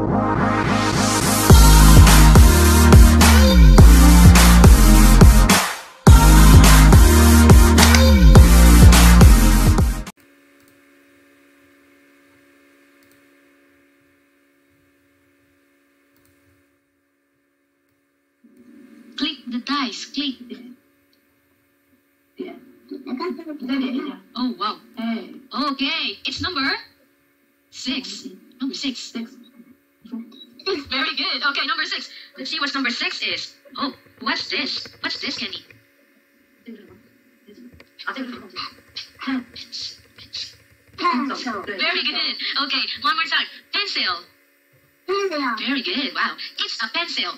Click the dice. Click. Yeah. Oh wow. Hey. Okay, it's number six. Number six. Six. Very good. Okay, number six. Let's see what number six is. Oh, what's this? What's this, Candy? Very good. Okay, one more time. Pencil. Pencil. Very good. Wow, it's a pencil.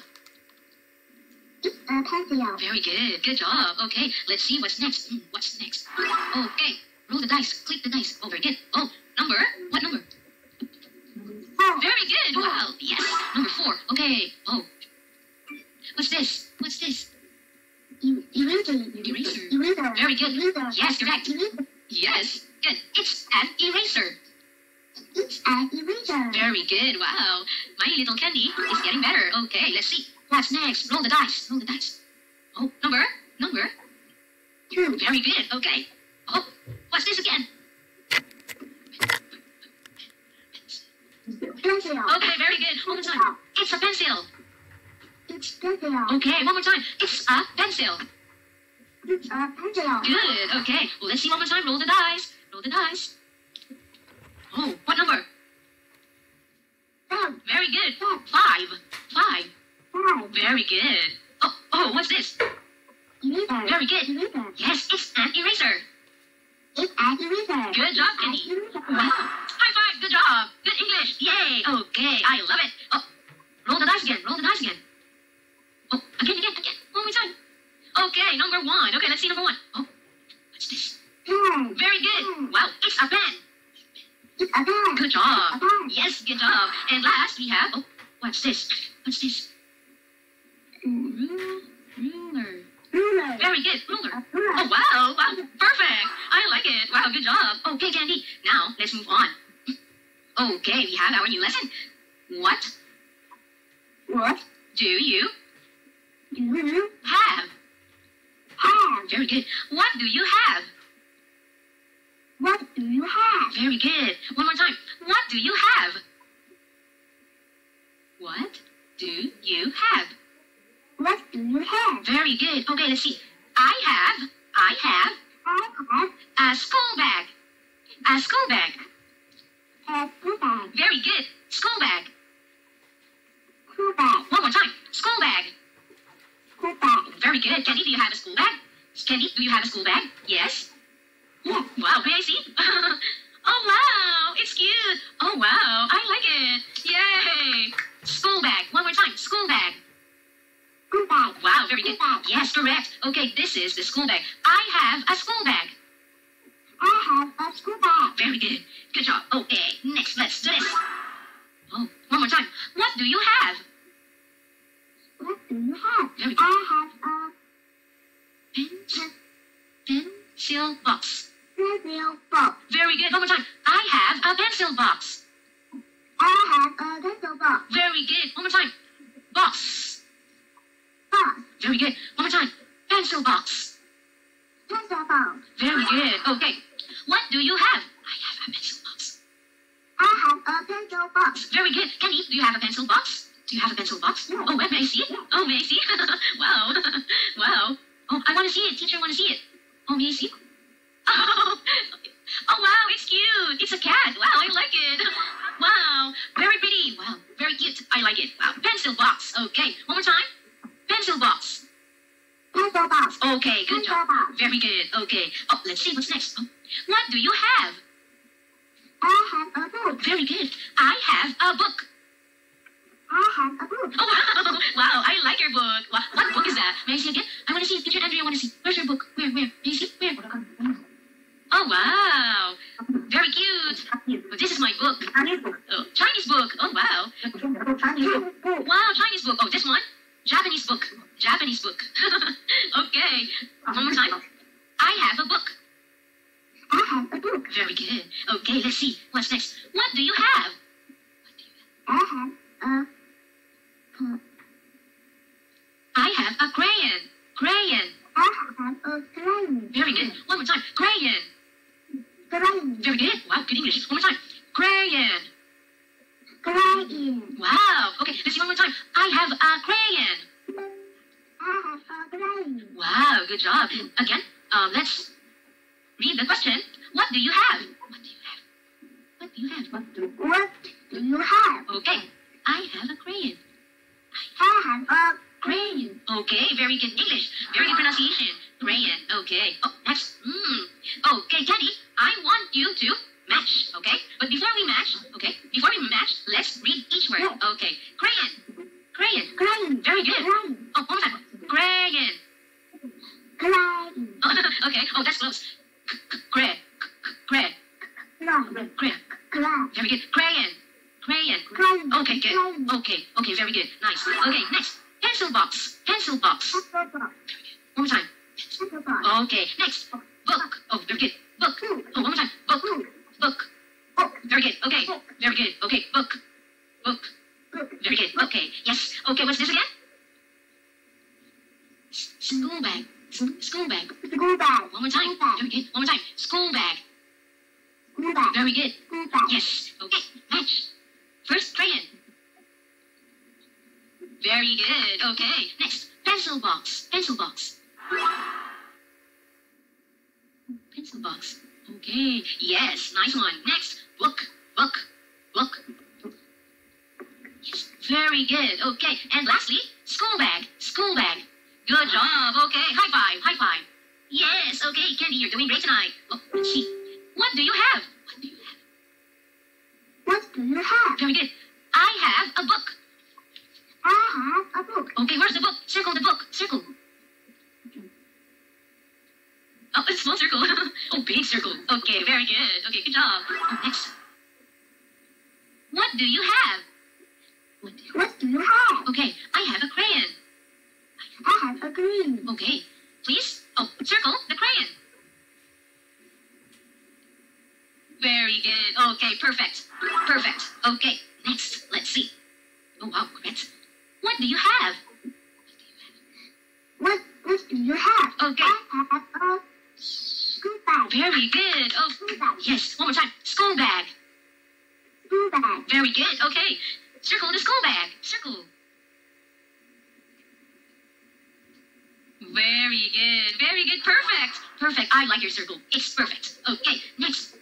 It's a pencil. Very good. Good job. Okay, let's see what's next. Hmm, what's next? Okay, roll the dice. Click the dice. Very good. Oh, number? What number? Very good. Wow. Yes. Number four. Okay. Oh. What's this? What's this? E- Eraser. Eraser. Eraser. Very good. Eraser. Yes, correct. Eraser. Yes. Good. It's an eraser. It's an eraser. Very good. Wow. My little candy is getting better. Okay, let's see. What's next? Roll the dice. Roll the dice. Oh, number? Number? Two. Very good. Okay. Oh, what's this again? Pencil. Okay, very good. One more time. It's a pencil. It's pencil. Okay, one more time. It's a pencil. It's a pencil. Good. Okay. Well, let's see one more time. Roll the dice. Roll the dice. Oh, what number? Five. Very good. Five. Five. Five. Very good. Oh, oh, what's this? Eraser. Very good. Eraser. Yes, it's an eraser. It's an eraser. Good job, Candy. Wow. Good job. Good English. Yay. Okay, I love it. Oh, roll the dice again. Roll the dice again. Oh, again, again, again. One more time. Okay, number one. Okay, let's see number one. Oh, what's this? Pen. Very good. Wow, it's a pen. It's a pen. Good job. pen. Yes, good job. And last we have, oh, what's this? What's this? Mm, Ru- Ruler. Ruler. Very good, ruler. Ruler. Oh, wow, wow, perfect. I like it. Wow, good job. Okay, Candy, now let's move on. Okay, we have our new lesson. What What do you do you have? have? Very good. What do you have? What do you have? Very good. One more time. What do you have? What do you have? What do you have? Very good. Okay, let's see. I have, I have I have a school bag. A school bag. A school bag. Very good. School bag. School bag. One more time. School bag. School bag. Very good. Candy, do you have a school bag? Candy, do you have a school bag? Yes. Yes. Wow, may I see? oh, wow. It's cute. Oh, wow. I like it. Yay. School bag. One more time. School bag. School bag. Wow, very good. Yes, correct. Okay, this is the school bag. I have a school bag. I have a school. Very good. Good job. Okay, next, let's do this. Oh, one more time. What do you have? What do you have? Very good. I have a Pencil, pencil box. pencil box. Very good. One more time. I have a pencil box. I have a pencil box. Very good. One more time. Box. Box. Very good. One more time. Pencil box. Pencil box. Very good. Okay. Do you have? I have a pencil box. I have a pencil box. Very good. Candy, do you have a pencil box? Do you have a pencil box? Yeah. Oh, where may I see it? Yeah. Oh, may I see? wow. wow. Oh, I want to see it. Teacher, I want to see it. Oh, may I see? Oh, oh, wow. It's cute. It's a cat. Wow, I like it. Wow. Very pretty. Wow. Very cute. I like it. Wow. Pencil box. Okay. One more time. Pencil box. Okay. Good job. Very good. Okay. Oh, let's see what's next. Oh, what do you have? I have a book. Very good. I have a book. I have a book. Oh, wow. wow, I like your book. What, what book is that? May I see again? I want to see it. Teacher Andrea, I want to see. Where's your book? Where, where? May I see? Where? Oh, wow. Very cute. Well, this is my book. Oh, Chinese book. Oh, wow. Wow, Chinese book. Oh, this one? Japanese book. Japanese book. okay. One more time. I have a book. I have a book. Very good. Okay, let's see. What's next? What do you have? What do you have? I have a I have a crayon. Crayon. I have a crayon. Very good. One more time. Crayon. Crayon. Very good. Wow, good English. One more time. Crayon. Crayon. Wow. Okay, let's see one more time. I have a crayon. Wow, good job. Again, um, let's read the question. What do you have? What do you have? What do you have? What do, what do you have? Okay, I have a crayon. I have a Crayon. Okay, very good English. Very good pronunciation. Crayon. Okay. Oh, next. Mm. Okay, Teddy, I want you to match. Okay, but before we match, okay, before we match, let's read each word. Okay, crayon. Crayon. crayon. Very good. Crayon. Oh, one more time. Crayon. Crayon. Oh, okay. Oh, that's close. Cray. Crayon. Cray. Crayon. Very good. Crayon. Crayon. Crayon. Okay, good. Okay. Okay, very good. Nice. Okay, next. Pencil box. Pencil box. Pencil box. One more time. Pencil box. Okay, next. Book. Oh, very good. Book. Book. Oh, one more time. Book. Book. Very good. Okay. Very good. Okay, book. Book. Book. Very good. Okay. Yes. Okay, what's this again? School bag. School bag. School bag. One more time. Very good. One more time. School bag. School bag. Very good. School bag. Yes. Okay. Match. First crayon. Very good. Okay. Next. Pencil box. Pencil box. Pencil box. Okay. Yes. Nice one. Next. Book. Book. Book. Yes. Very good. Okay. And lastly, school bag. School bag. Good job. Okay. High five. High five. Yes. Okay. Candy, you're doing great tonight. Oh, let's. What do you have? What do you have? What do you have? Very good. I have a book. I have a book. Okay, where's the book? Circle the book. Circle. Oh, it's small circle. oh, big circle. Okay, very good. Okay, good job. Oh, next. What do you have? What do you... What do you have? Okay, I have a crayon. I have a green. Okay, please. Oh, circle the crayon. Very good. Okay, perfect. Perfect. Okay, next. Let's see. Oh, wow, correct. What do you have? What what do you have? Okay. I have a school bag. Very good. Oh, School bag. yes. One more time. School bag. School bag. Very good. Okay. Circle the school bag. Circle. Very good. Very good. Perfect. Perfect. I like your circle. It's perfect. Okay. Next.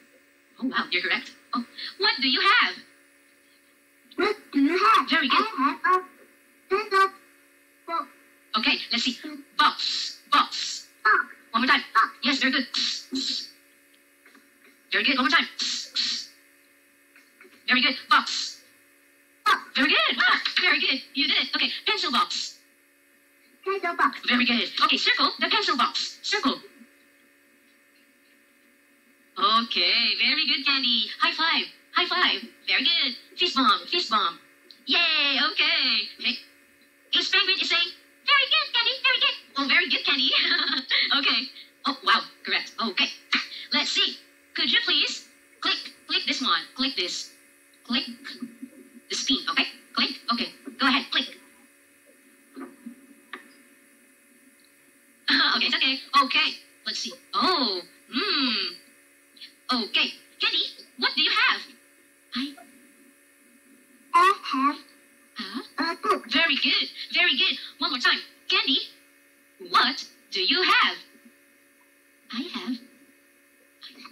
Oh, wow. You're correct. Oh, what do you have? What do you have? Very good. I have a book. Okay. Let's see. Box. Box. Box. One more time. Box. Yes. Very good. Very good. One more time. Very good. Box. Box. Very good. Wow. Very good. You did it. Okay. Pencil box. Pencil box. Very good. Okay, circle the pencil box. Circle. Okay, very good, Candy. High five. High five. Very good. Fist bomb. Fist bomb. Yay. Okay. Okay. Ace Penguin is saying, very good, Candy. Very good. Oh, very good, Candy. okay. Oh, wow. Correct. Okay. Let's see. Could you please click, click this one. Click this. Click the screen. Okay. Click. Okay. Go ahead. Click. Okay, it's okay. Okay, let's see. Oh, hmm. Okay, Candy, what do you have? I I have have. a book. Very good, very good. One more time. Candy, what do you have? I have.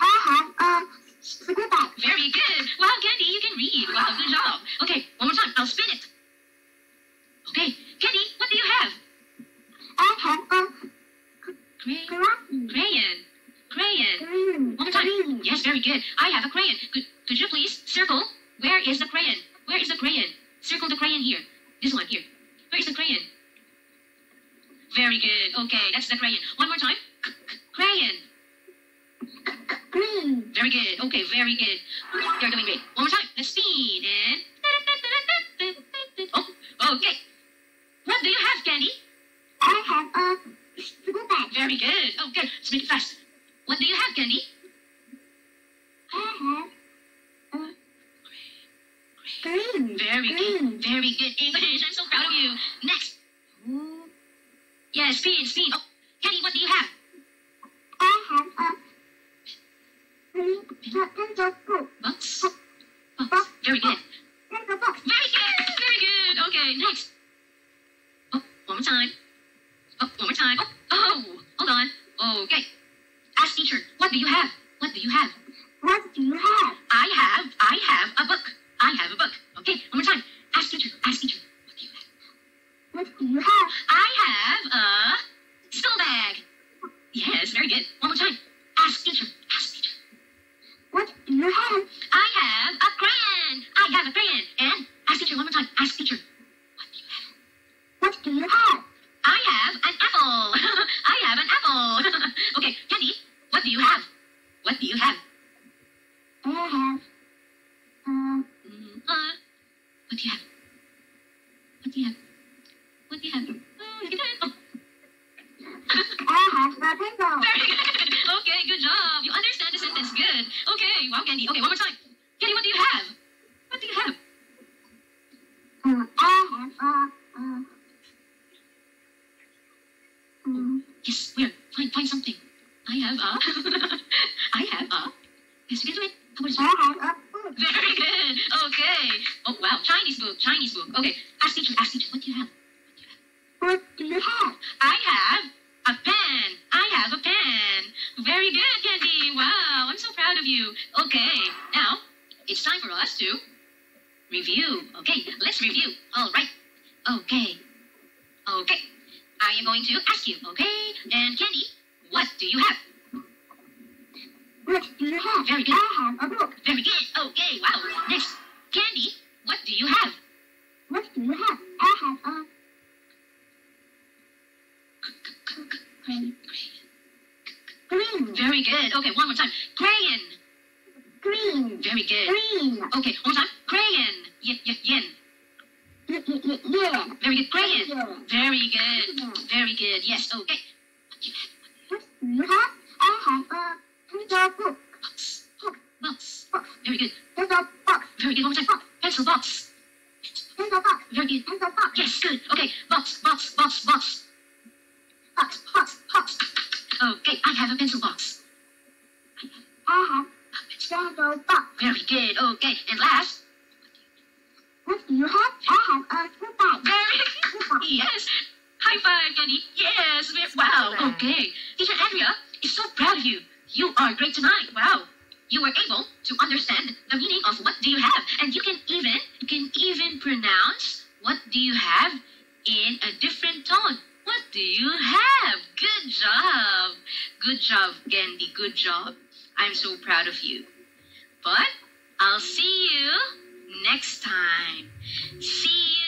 I have a school bag. Very good. Wow, Candy, you can read. Wow, good job. Okay, one more time. I'll spin it. Okay, Candy, what do you have? I have a Cray- crayon. crayon. Crayon. One more time. Yes, very good. I have a crayon. Could, could you please circle? Where is the crayon? Where is the crayon? Circle the crayon here. This one here. Where is the crayon? Very good. Okay, that's the crayon. One more time. Crayon. Green. Very good. Okay, very good. You're doing great. One more time. Let's speed and. Oh, okay. What do you have, Candy? I have a school bag. Very good. Let's make it fast. What do you have, Candy? I have a green. Very good. Green. Very good English. I'm so proud of you. Next. Ooh. Yes, speed, speed. Oh, Candy, what do you have? I have a green book. Box. Box. Very good. Pencil box. Very good. Very good. Okay, next. Oh, one more time. Oh, one more time. Oh, oh, hold on. Okay. Ask teacher, what do you have? What do you have? What do you have? I have, I have a book. I have a book. Okay, one more time. Ask teacher, ask teacher, what do you have? What do you have? I have a school bag. Yes, very good. One more time. Ask teacher, ask teacher. What do you have? I have a crayon. I have a crayon. And ask teacher one more time. Ask teacher, what do you have? What do you have? I have an apple. I have an apple. okay, Candy, what do you have? What do you have? I have uh, Mm, uh, what do you have? What do you have? What do you have? Oh, look at that. Oh, I have a pencil. very good. Okay, good job. You understand the sentence. Good. Okay, wow, Candy. Okay, one more time. Candy, what do you have? What do you have? Uh, I have a uh, um, Yes, where? Find, find something. I have a. I have a. Yes, you can do it. About I have a. Very good. Okay. Oh wow, Chinese book. Chinese book. Okay. Ask teacher. Ask teacher. What do you have? What do you have? Oh, I have a pen. I have a pen. Very good, Candy. Wow, I'm so proud of you. Okay, now it's time for us to review. Okay, let's review. All right. Okay. Okay. I am going to ask you. Okay. And Candy, what do you have? What do you have? Very good. I have a book. Very good. Okay. Wow. Next, Candy, what do you have? What do you have? I have uh, a green. Green. Very good. Okay, one more time. Crayon. Green. Very good. Green. Okay, one more time. Crayon. Y- y- y- yeah. Very good. Crayon. Yeah. Very good. Very good. Yes. Okay. You have? What do you have? I have a pencil. Box. Box. Box. Very good. Pencil box. Very good. One more time. Pencil box. Pencil box. Very good. Pencil box. Yes. Good. Okay. Box. Box. Box. Box. Box. Box. Box. Okay. I have a pencil box. I have A pencil box. Very good. Okay. And last. What do you have? I have a school bag. Very School bag. Yes. High five, Candy. Yes. Wow. Okay. Teacher Andrea is so proud of you. You are great tonight. Wow. You were able to understand the meaning of what do you have, and you can even you can even pronounce what do you have in a different tone. What do you have? Good job. Good job, Candy. Good job. I'm so proud of you. But I'll see you next time. See you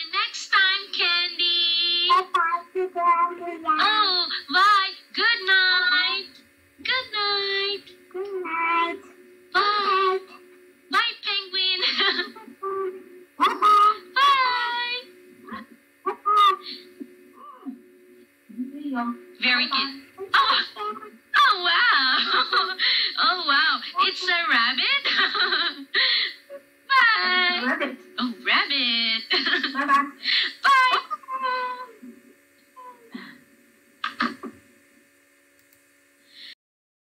time, Candy. Oh, bye. Good night. Good night. Good night. Bye. Bye, penguin. Bye. Very good.